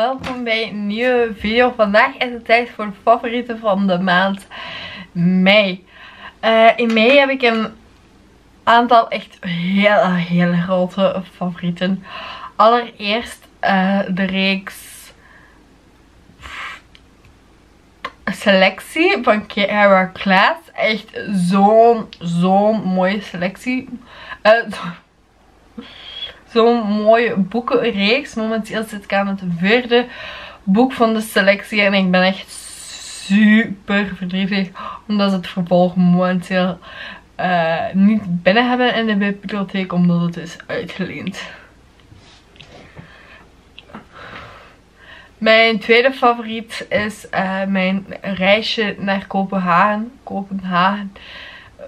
welkom bij een nieuwe video. Vandaag is het tijd voor favorieten van de maand mei. Uh, in mei heb ik een aantal echt heel, heel grote favorieten. Allereerst uh, de reeks selectie van Kiara Klaas. Echt zo'n, zo'n mooie selectie. Uh, zo'n mooie boekenreeks. Momenteel zit ik aan het vierde boek van de selectie. En ik ben echt super verdrietig. Omdat ze het vervolg momenteel uh, niet binnen hebben in de bibliotheek. Omdat het is uitgeleend. Mijn tweede favoriet is uh, mijn reisje naar Kopenhagen. Kopenhagen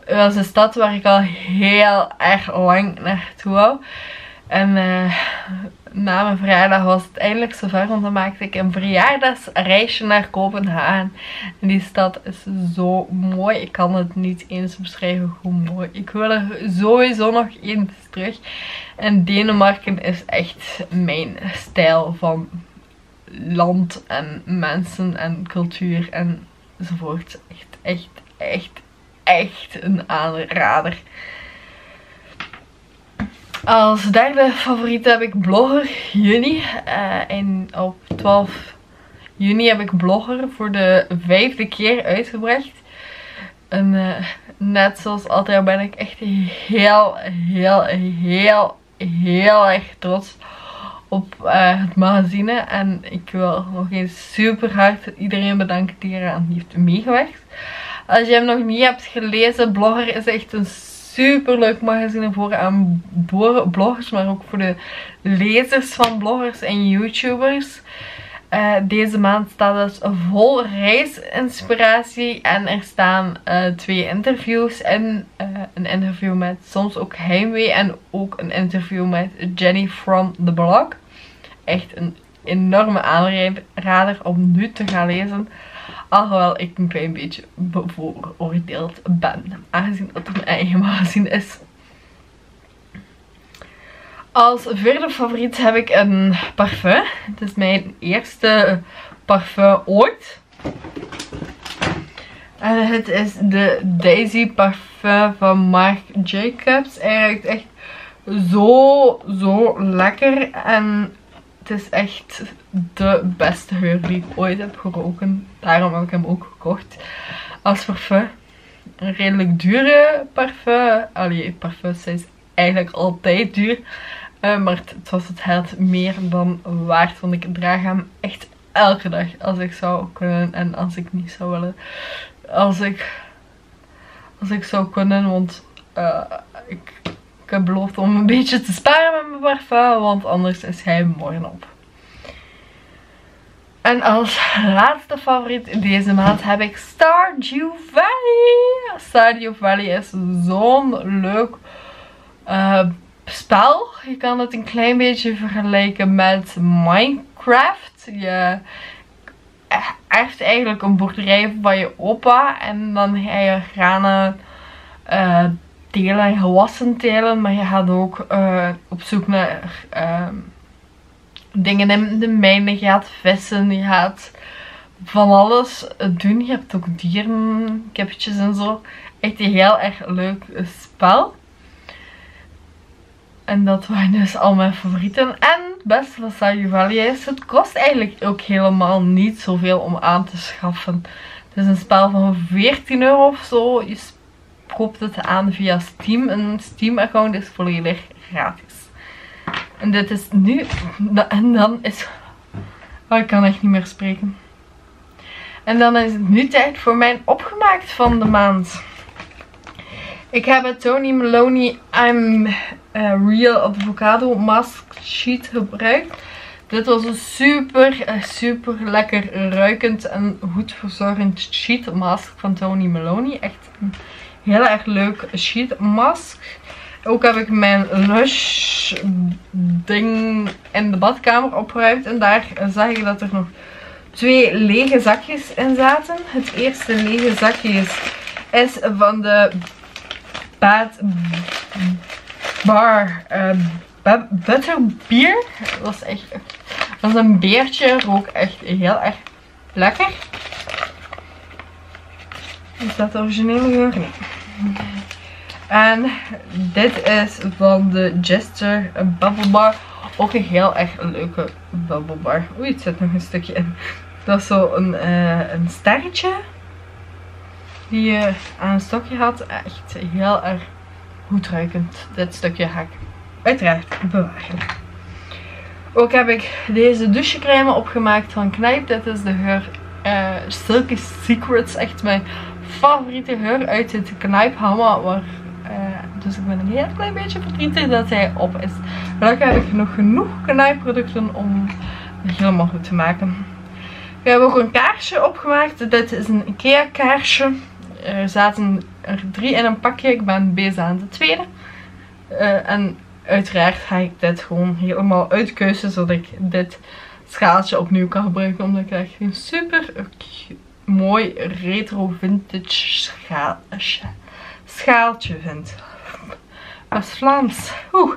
was een stad waar ik al heel erg lang naartoe wou. En uh, na mijn verjaardag was het eindelijk zover, want dan maakte ik een verjaardagsreisje naar Kopenhagen. En die stad is zo mooi. Ik kan het niet eens beschrijven hoe mooi. Ik wil er sowieso nog eens terug. En Denemarken is echt mijn stijl van land en mensen en cultuur enzovoort. Echt, echt, echt, echt een aanrader. Als derde favoriet heb ik Blogger Juni. Uh, en op 12 juni heb ik Blogger voor de vijfde keer uitgebracht. En uh, net zoals altijd ben ik echt heel, heel, heel, heel erg trots op uh, het magazine. En ik wil nog eens super hard iedereen bedanken die eraan heeft meegewerkt. Als je hem nog niet hebt gelezen, Blogger is echt een super leuk magazine voor aan bloggers, maar ook voor de lezers van bloggers en YouTubers. Uh, deze maand staat dus vol reisinspiratie en er staan uh, twee interviews en uh, een interview met soms ook Heimwee en ook een interview met Jenny from the blog. Echt een enorme aanrader om nu te gaan lezen. Alhoewel ik een klein beetje bevooroordeeld ben. Aangezien het mijn eigen magazine is. Als vierde favoriet heb ik een parfum. Het is mijn eerste parfum ooit. En het is de Daisy parfum van Marc Jacobs. Hij ruikt echt zo, zo lekker. En het is echt de beste geur die ik ooit heb geroken. Daarom heb ik hem ook gekocht. Als parfum. Een redelijk dure parfum. Allee, parfums zijn eigenlijk altijd duur. Uh, maar het, was het geld meer dan waard. Want ik draag hem echt elke dag als ik zou kunnen. En als ik niet zou willen. Als ik, als ik zou kunnen. Want uh, ik heb beloofd om een beetje te sparen met mijn parfum. Want anders is hij morgen op. En als laatste favoriet in deze maand heb ik Stardew Valley. Stardew Valley is zo'n leuk uh, spel. Je kan het een klein beetje vergelijken met Minecraft. Je erft eigenlijk een boerderij van je opa. En dan ga je granen uh, telen, gewassen telen. Maar je gaat ook uh, op zoek naar dingen in de mijnen. Je gaat vissen, je gaat van alles doen. Je hebt ook dieren, kippetjes en zo. Echt een heel erg leuk spel. En dat waren dus al mijn favorieten. En het beste van Stardew Valley is, het kost eigenlijk ook helemaal niet zoveel om aan te schaffen. Het is een spel van 14 euro of zo. Je koopt het aan via Steam. Een Steam account is volledig gratis. En dit is nu... En dan is... Oh, ik kan echt niet meer spreken. En dan is het nu tijd voor mijn opgemaakt van de maand. Ik heb het Tony Maloney I'm uh, Real Avocado Mask Sheet gebruikt. Dit was een super, eh, super lekker ruikend en goed verzorgend sheet mask van Tony Maloney. Echt een heel erg leuk sheet mask. Ook heb ik mijn Lush ding in de badkamer opgeruimd. En daar zag ik dat er nog twee lege zakjes in zaten. Het eerste lege zakje is, van de Bad Bar uh. Dat was echt Dat een beertje. Rook echt heel erg lekker. Is dat de originele? Nee. En dit is van de Jester Bubble Bar. Ook een heel erg leuke Bubble Bar. Oei, het zit nog een stukje in. Dat is zo een, uh, een sterretje. Die je aan een stokje had. Echt heel erg goed ruikend. Dit stukje ga ik uiteraard bewaren. Ook heb ik deze douchecrème opgemaakt van Knijp. Dit is de geur uh, Silky Secrets. Echt mijn favoriete geur uit dit Knijphammer. Uh, dus ik ben een heel klein beetje verdrietig dat hij op is. Gelukkig heb ik nog genoeg Knijpproducten om het helemaal goed te maken. We hebben ook een kaarsje opgemaakt. Dit is een Ikea kaarsje. Er zaten er drie in een pakje. Ik ben bezig aan de tweede. Uh, en uiteraard ga ik dit gewoon helemaal uitkeuzen. Zodat ik dit schaaltje opnieuw kan gebruiken. Omdat ik het echt een super mooi retro vintage schaaltje, schaaltje vind. Dat is Vlaams. Oeh.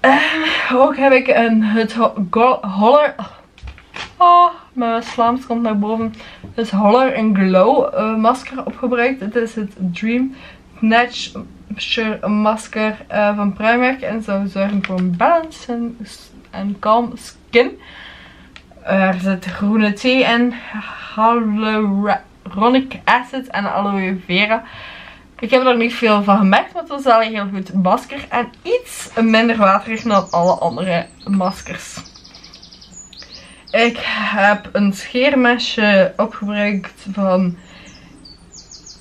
Uh, ook heb ik een, het Holler Oh, mijn Vlaams komt naar boven. Dus Holler Glow uh, masker opgebruikt. Dit is het Dream Snatcher masker uh, van Primark. En zou zorgen voor een balance en, calm skin. Er zit groene thee in. Hyaluronic acid en aloe vera. Ik heb er niet veel van gemerkt, maar het was wel een heel goed masker. En iets minder waterig dan alle andere maskers. Ik heb een scheermesje opgebruikt van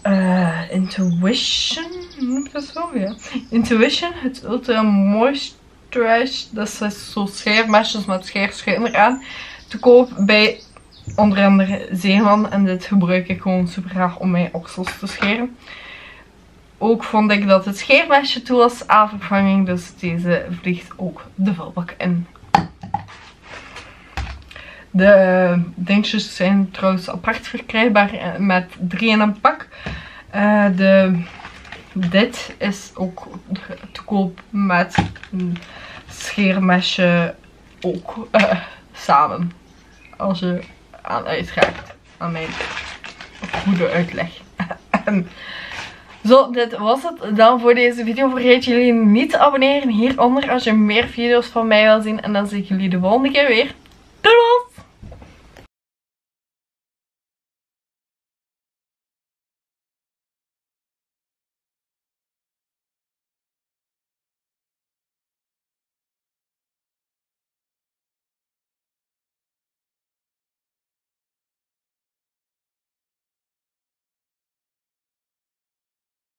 uh, Intuition. Noem ik dat zo? Intuition, het Ultra Moisturize. Dat is zo scheermesjes met scheerschuim eraan. Te koop bij onder andere Zeeman. En dit gebruik ik gewoon super graag om mijn oksels te scheren. Ook vond ik dat het scheermesje toe was aanvervanging. Dus deze vliegt ook de vulbak in. De dingetjes zijn trouwens apart verkrijgbaar eh, met drie in een pak. Uh, de, dit is ook te koop met scheermesje ook uh, samen. Als je aan uitgaat aan mijn goede uitleg. Zo, dit was het dan voor deze video. Vergeet jullie niet te abonneren hieronder als je meer video's van mij wil zien. En dan zie ik jullie de volgende keer weer.